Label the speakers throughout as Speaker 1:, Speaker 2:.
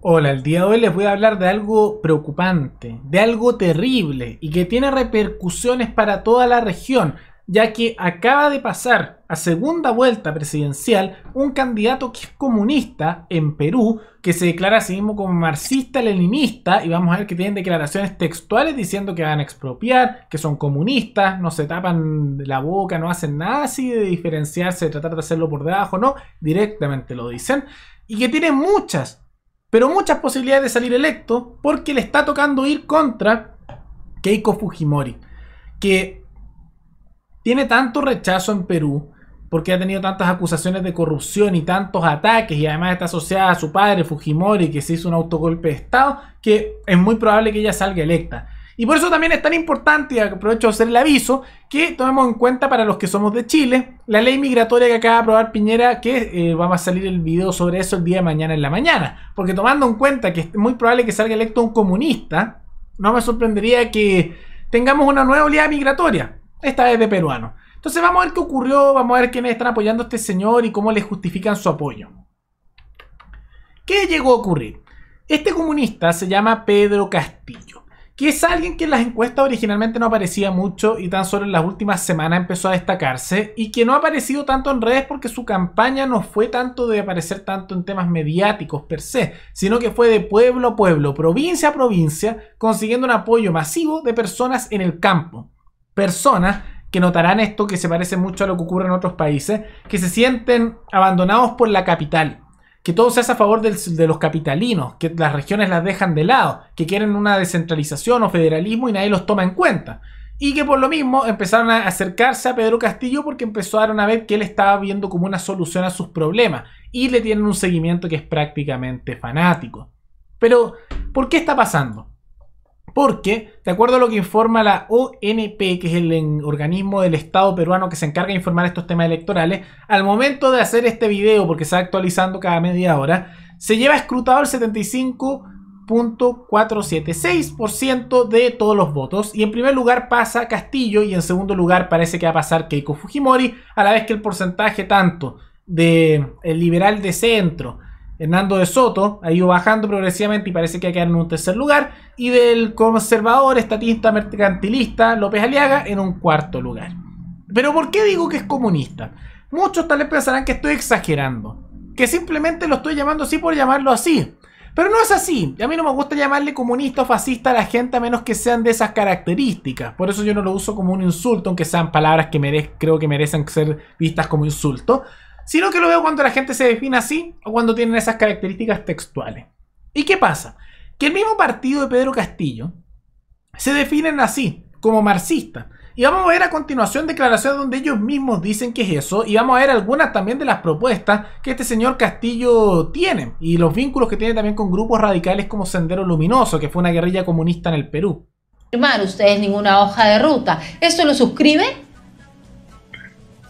Speaker 1: Hola, el día de hoy les voy a hablar de algo preocupante, de algo terrible y que tiene repercusiones para toda la región, ya que acaba de pasar a segunda vuelta presidencial un candidato que es comunista en Perú, que se declara a sí mismo como marxista-leninista, y vamos a ver que tienen declaraciones textuales diciendo que van a expropiar, que son comunistas, no se tapan la boca, no hacen nada así de diferenciarse, de tratar de hacerlo por debajo, no, directamente lo dicen, y que tiene muchas pero muchas posibilidades de salir electo porque le está tocando ir contra Keiko Fujimori, que tiene tanto rechazo en Perú porque ha tenido tantas acusaciones de corrupción y tantos ataques y además está asociada a su padre Fujimori que se hizo un autogolpe de Estado que es muy probable que ella salga electa. Y por eso también es tan importante, y aprovecho de hacer el aviso, que tomemos en cuenta para los que somos de Chile, la ley migratoria que acaba de aprobar Piñera, que eh, va a salir el video sobre eso el día de mañana en la mañana. Porque tomando en cuenta que es muy probable que salga electo un comunista, no me sorprendería que tengamos una nueva oleada migratoria, esta vez de peruanos. Entonces vamos a ver qué ocurrió, vamos a ver quiénes están apoyando a este señor y cómo le justifican su apoyo. ¿Qué llegó a ocurrir? Este comunista se llama Pedro Castillo que es alguien que en las encuestas originalmente no aparecía mucho y tan solo en las últimas semanas empezó a destacarse y que no ha aparecido tanto en redes porque su campaña no fue tanto de aparecer tanto en temas mediáticos per se, sino que fue de pueblo a pueblo, provincia a provincia, consiguiendo un apoyo masivo de personas en el campo. Personas que notarán esto que se parece mucho a lo que ocurre en otros países, que se sienten abandonados por la capital que todo se hace a favor de los capitalinos, que las regiones las dejan de lado, que quieren una descentralización o federalismo y nadie los toma en cuenta. Y que por lo mismo empezaron a acercarse a Pedro Castillo porque empezaron a ver que él estaba viendo como una solución a sus problemas y le tienen un seguimiento que es prácticamente fanático. Pero, ¿por qué está pasando? Porque, de acuerdo a lo que informa la ONP, que es el organismo del Estado peruano que se encarga de informar estos temas electorales, al momento de hacer este video, porque se va actualizando cada media hora, se lleva escrutado el 75.476% de todos los votos. Y en primer lugar pasa Castillo y en segundo lugar parece que va a pasar Keiko Fujimori, a la vez que el porcentaje tanto del el liberal de centro, Hernando de Soto ha ido bajando progresivamente y parece que va a quedar en un tercer lugar. Y del conservador, estatista, mercantilista López Aliaga en un cuarto lugar. Pero ¿por qué digo que es comunista? Muchos tal vez pensarán que estoy exagerando. Que simplemente lo estoy llamando así por llamarlo así. Pero no es así. A mí no me gusta llamarle comunista o fascista a la gente a menos que sean de esas características. Por eso yo no lo uso como un insulto, aunque sean palabras que creo que merecen ser vistas como insulto sino que lo veo cuando la gente se define así o cuando tienen esas características textuales. ¿Y qué pasa? Que el mismo partido de Pedro Castillo se definen así, como marxista. Y vamos a ver a continuación declaraciones donde ellos mismos dicen que es eso. Y vamos a ver algunas también de las propuestas que este señor Castillo tiene. Y los vínculos que tiene también con grupos radicales como Sendero Luminoso, que fue una guerrilla comunista en el Perú.
Speaker 2: Hermano, ustedes ninguna hoja de ruta. ¿Esto lo suscribe?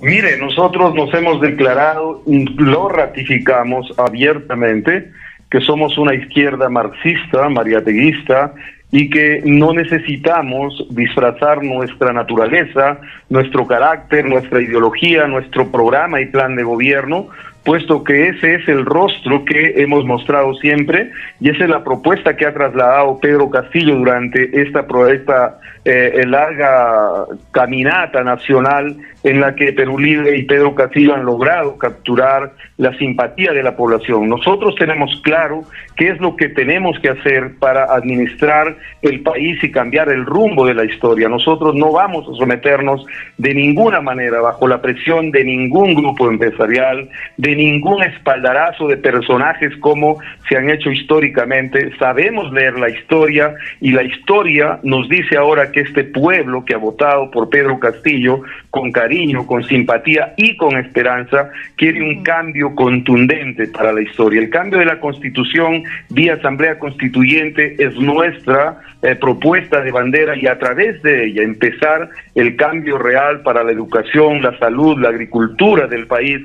Speaker 3: Mire, nosotros nos hemos declarado, lo ratificamos abiertamente, que somos una izquierda marxista, mariateguista, y que no necesitamos disfrazar nuestra naturaleza, nuestro carácter, nuestra ideología, nuestro programa y plan de gobierno puesto que ese es el rostro que hemos mostrado siempre y esa es la propuesta que ha trasladado Pedro Castillo durante esta, esta eh, larga caminata nacional en la que Perú Libre y Pedro Castillo han logrado capturar la simpatía de la población. Nosotros tenemos claro qué es lo que tenemos que hacer para administrar el país y cambiar el rumbo de la historia. Nosotros no vamos a someternos de ninguna manera bajo la presión de ningún grupo empresarial, de ningún espaldarazo de personajes como se han hecho históricamente. Sabemos leer la historia y la historia nos dice ahora que este pueblo que ha votado por Pedro Castillo con cariño, con simpatía y con esperanza quiere un cambio contundente para la historia. El cambio de la constitución vía asamblea constituyente es nuestra eh, propuesta de bandera y a través de ella empezar el cambio real para la educación, la salud, la agricultura del país.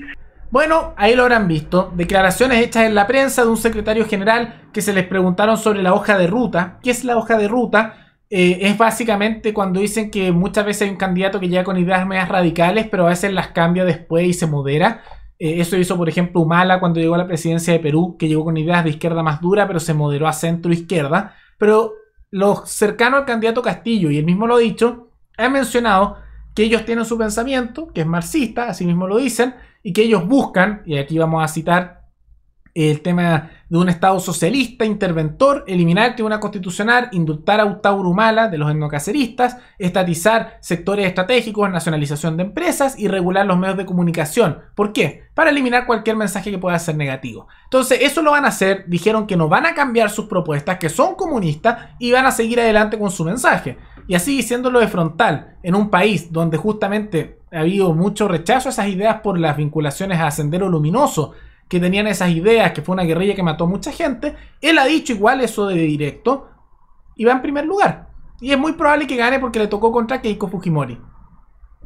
Speaker 1: Bueno, ahí lo habrán visto. Declaraciones hechas en la prensa de un secretario general que se les preguntaron sobre la hoja de ruta. ¿Qué es la hoja de ruta? Eh, es básicamente cuando dicen que muchas veces hay un candidato que llega con ideas medias radicales, pero a veces las cambia después y se modera. Eh, eso hizo, por ejemplo, Humala cuando llegó a la presidencia de Perú, que llegó con ideas de izquierda más dura, pero se moderó a centro izquierda. Pero los cercanos al candidato Castillo, y él mismo lo ha dicho, han mencionado que ellos tienen su pensamiento, que es marxista, así mismo lo dicen, y que ellos buscan, y aquí vamos a citar el tema de un Estado socialista, interventor, eliminar el Tribunal Constitucional, indultar a Gustavo Humala de los etnocaceristas, estatizar sectores estratégicos, nacionalización de empresas y regular los medios de comunicación. ¿Por qué? Para eliminar cualquier mensaje que pueda ser negativo. Entonces, eso lo van a hacer, dijeron que no van a cambiar sus propuestas, que son comunistas y van a seguir adelante con su mensaje. Y así diciéndolo de frontal, en un país donde justamente ha habido mucho rechazo a esas ideas por las vinculaciones a Sendero Luminoso, que tenían esas ideas, que fue una guerrilla que mató a mucha gente, él ha dicho igual eso de directo y va en primer lugar. Y es muy probable que gane porque le tocó contra Keiko Fujimori,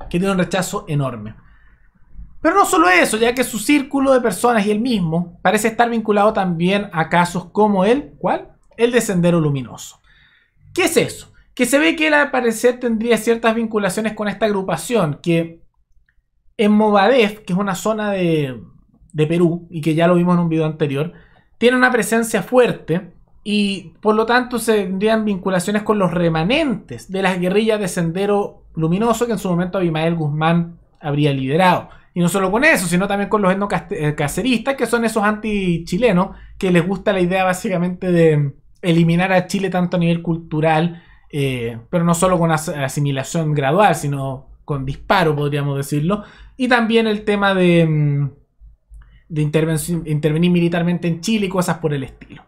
Speaker 1: que tiene un rechazo enorme. Pero no solo eso, ya que su círculo de personas y él mismo parece estar vinculado también a casos como el, ¿cuál? El de Sendero Luminoso. ¿Qué es eso? Que se ve que él al parecer tendría ciertas vinculaciones con esta agrupación, que en Movadef, que es una zona de, de Perú, y que ya lo vimos en un video anterior, tiene una presencia fuerte y por lo tanto se tendrían vinculaciones con los remanentes de las guerrillas de Sendero Luminoso que en su momento Abimael Guzmán habría liderado. Y no solo con eso, sino también con los etnocaceristas, que son esos anti-chilenos, que les gusta la idea básicamente de eliminar a Chile tanto a nivel cultural, eh, pero no solo con asimilación gradual, sino con disparo, podríamos decirlo. Y también el tema de mm, de intervenir militarmente en Chile y cosas por el estilo.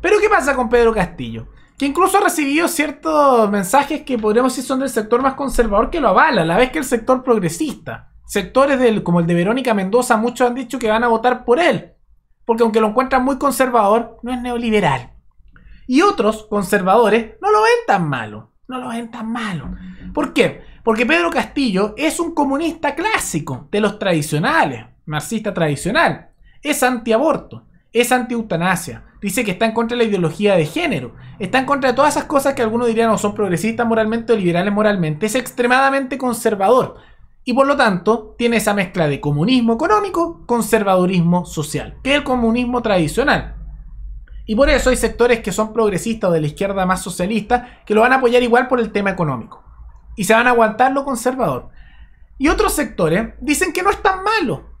Speaker 1: Pero ¿qué pasa con Pedro Castillo? Que incluso ha recibido ciertos mensajes que podríamos decir son del sector más conservador que lo avala, a la vez que el sector progresista. Sectores del, como el de Verónica Mendoza, muchos han dicho que van a votar por él. Porque aunque lo encuentran muy conservador, no es neoliberal. Y otros conservadores no lo ven tan malo. No lo ven tan malo. ¿Por qué? Porque Pedro Castillo es un comunista clásico, de los tradicionales marxista tradicional. Es antiaborto, es anti-eutanasia. Dice que está en contra de la ideología de género. Está en contra de todas esas cosas que algunos dirían no son progresistas moralmente o liberales moralmente. Es extremadamente conservador. Y por lo tanto, tiene esa mezcla de comunismo económico, conservadurismo social, que es el comunismo tradicional. Y por eso hay sectores que son progresistas o de la izquierda más socialista que lo van a apoyar igual por el tema económico. Y se van a aguantar lo conservador. Y otros sectores dicen que no es tan malo,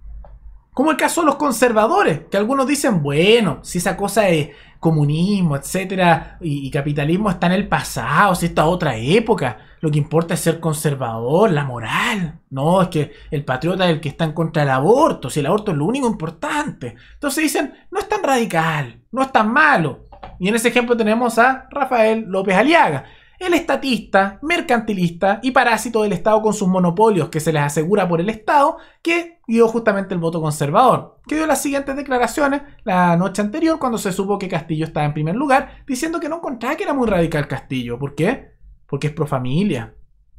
Speaker 1: como el caso de los conservadores, que algunos dicen, bueno, si esa cosa es comunismo, etcétera, y, capitalismo está en el pasado, si esta otra época, lo que importa es ser conservador, la moral. No, es que el patriota es el que está en contra del aborto, si el aborto es lo único importante. Entonces dicen, no es tan radical, no es tan malo. Y en ese ejemplo tenemos a Rafael López Aliaga, el estatista, mercantilista y parásito del Estado con sus monopolios que se les asegura por el Estado, que dio justamente el voto conservador, que dio las siguientes declaraciones la noche anterior cuando se supo que Castillo estaba en primer lugar, diciendo que no encontraba que era muy radical Castillo. ¿Por qué? Porque es pro familia.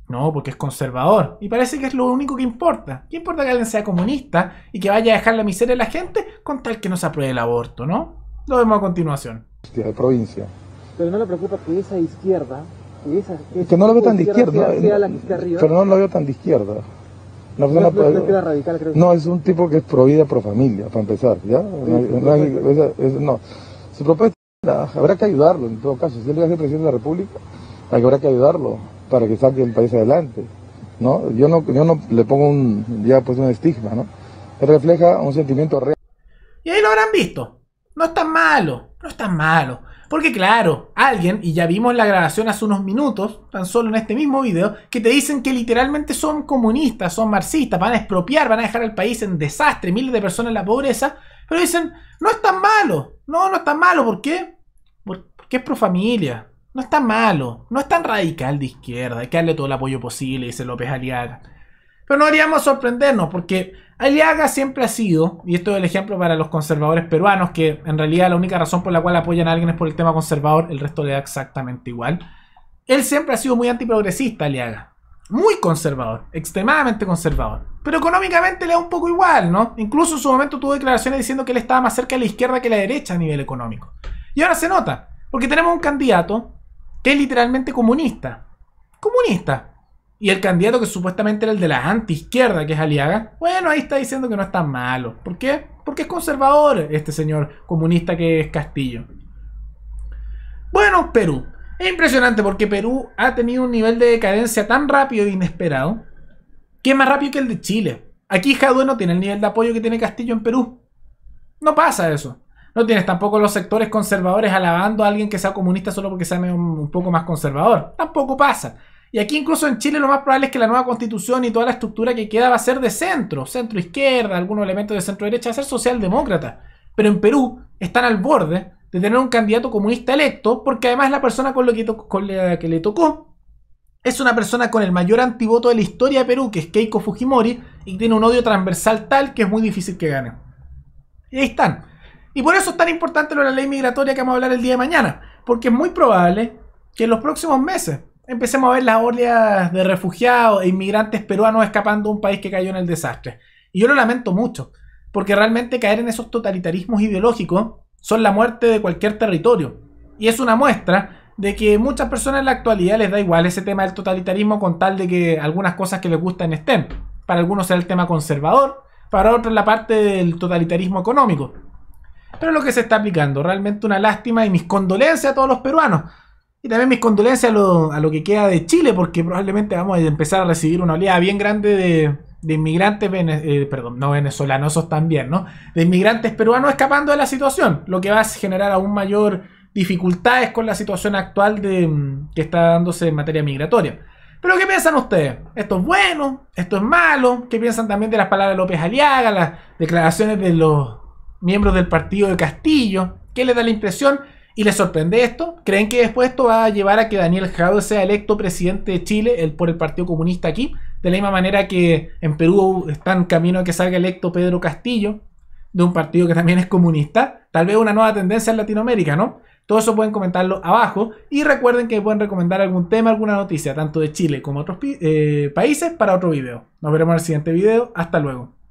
Speaker 1: No, porque es conservador. Y parece que es lo único que importa. ¿Qué importa que alguien sea comunista y que vaya a dejar la miseria a la gente con tal que no se apruebe el aborto, no? Lo vemos a continuación.
Speaker 4: De provincia.
Speaker 5: Pero no le preocupa que esa izquierda
Speaker 4: que no lo veo tan de izquierda. pero no lo veo tan de izquierda. No, no, es un tipo que es pro vida, pro familia, para empezar, ¿ya? no, su propuesta habrá que ayudarlo en todo caso. Si él va a ser presidente de la República, habrá que ayudarlo para que saque el país adelante. ¿no? Yo no, yo no le pongo un, ya pues un estigma, ¿no? Él refleja un sentimiento real.
Speaker 1: Y ahí lo habrán visto. No es tan malo, no es tan malo. Porque claro, alguien, y ya vimos la grabación hace unos minutos, tan solo en este mismo video, que te dicen que literalmente son comunistas, son marxistas, van a expropiar, van a dejar al país en desastre, miles de personas en la pobreza, pero dicen, no es tan malo, no, no es tan malo, ¿por qué? Porque es pro familia, no es tan malo, no es tan radical de izquierda, hay que darle todo el apoyo posible, dice López Aliaga. Pero no haríamos sorprendernos, porque Aliaga siempre ha sido, y esto es el ejemplo para los conservadores peruanos, que en realidad la única razón por la cual apoyan a alguien es por el tema conservador, el resto le da exactamente igual. Él siempre ha sido muy antiprogresista, Aliaga. Muy conservador, extremadamente conservador. Pero económicamente le da un poco igual, ¿no? Incluso en su momento tuvo declaraciones diciendo que él estaba más cerca de la izquierda que a la derecha a nivel económico. Y ahora se nota, porque tenemos un candidato que es literalmente comunista. Comunista Y el candidato que supuestamente era el de la anti-izquierda, que es Aliaga, bueno, ahí está diciendo que no es tan malo. ¿Por qué? Porque es conservador este señor comunista que es Castillo. Bueno, Perú. Es impresionante porque Perú ha tenido un nivel de decadencia tan rápido e inesperado que es más rápido que el de Chile. Aquí Jadwe no tiene el nivel de apoyo que tiene Castillo en Perú. No pasa eso. No tienes tampoco los sectores conservadores alabando a alguien que sea comunista solo porque sea un, poco más conservador. Tampoco pasa. Y aquí incluso en Chile lo más probable es que la nueva constitución y toda la estructura que queda va a ser de centro, centro izquierda, algunos elementos de centro derecha, va a ser socialdemócrata. Pero en Perú están al borde de tener un candidato comunista electo porque además la persona con, lo que, la que le tocó es una persona con el mayor antivoto de la historia de Perú, que es Keiko Fujimori, y tiene un odio transversal tal que es muy difícil que gane. Y ahí están. Y por eso es tan importante lo de la ley migratoria que vamos a hablar el día de mañana. Porque es muy probable que en los próximos meses empecemos a ver las oleas de refugiados e inmigrantes peruanos escapando de un país que cayó en el desastre. Y yo lo lamento mucho, porque realmente caer en esos totalitarismos ideológicos son la muerte de cualquier territorio. Y es una muestra de que muchas personas en la actualidad les da igual ese tema del totalitarismo con tal de que algunas cosas que les gustan estén. Para algunos es el tema conservador, para otros la parte del totalitarismo económico. Pero lo que se está aplicando, realmente una lástima y mis condolencias a todos los peruanos. Y también mis condolencias a lo, que queda de Chile, porque probablemente vamos a empezar a recibir una oleada bien grande de, inmigrantes, eh, perdón, no venezolanos, también, ¿no? De inmigrantes peruanos escapando de la situación, lo que va a generar aún mayor dificultades con la situación actual de, que está dándose en materia migratoria. Pero ¿qué piensan ustedes? ¿Esto es bueno? ¿Esto es malo? ¿Qué piensan también de las palabras de López Aliaga, las declaraciones de los miembros del partido de Castillo. ¿Qué les da la impresión? ¿Y les sorprende esto? ¿Creen que después esto va a llevar a que Daniel Jadwe sea electo presidente de Chile por el Partido Comunista aquí? De la misma manera que en Perú está en camino a que salga electo Pedro Castillo, de un partido que también es comunista. Tal vez una nueva tendencia en Latinoamérica, ¿no? Todo eso pueden comentarlo abajo. Y recuerden que pueden recomendar algún tema, alguna noticia, tanto de Chile como otros eh, países, para otro video. Nos veremos en el siguiente video. Hasta luego.